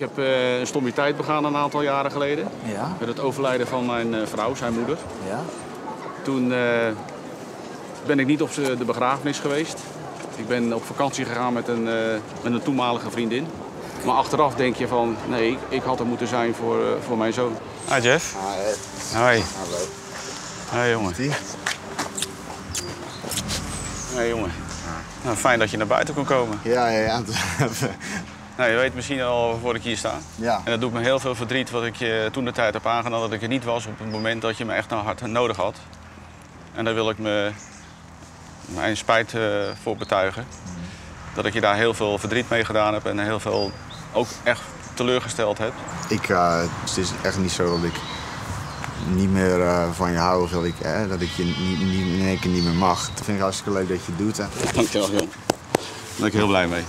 Ik heb eh, een stommiteit begaan een aantal jaren geleden. Ja, Met het overlijden van mijn eh, vrouw, zijn moeder. ja. Toen eh, ben ik niet op de begrafenis geweest. Ik ben op vakantie gegaan met een, eh, met een toenmalige vriendin. Maar achteraf denk je van, nee, ik had er moeten zijn voor, eh, voor mijn zoon. Hi Jeff. Hoi. Hallo. Hoi jongen. Hoi jongen. Nou, fijn dat je naar buiten kon komen. Ja, ja, ja. Nou, je weet misschien al waarvoor ik hier sta. ja. En dat doet me heel veel verdriet wat ik je toen de tijd heb aangedaan dat ik er niet was op het moment dat je me echt nou hard nodig had. En daar wil ik me mijn spijt eh, voor betuigen. Dat ik je daar heel veel verdriet mee gedaan heb en heel veel ook echt teleurgesteld heb. Ik, eh, het is echt niet zo dat ik niet meer eh, van je hou of dat ik, eh, dat ik je niet, niet, in één keer niet meer mag. Dat vind ik hartstikke leuk dat je het doet. Hè. Dankjewel, Jon. Daar ben ik heel blij mee.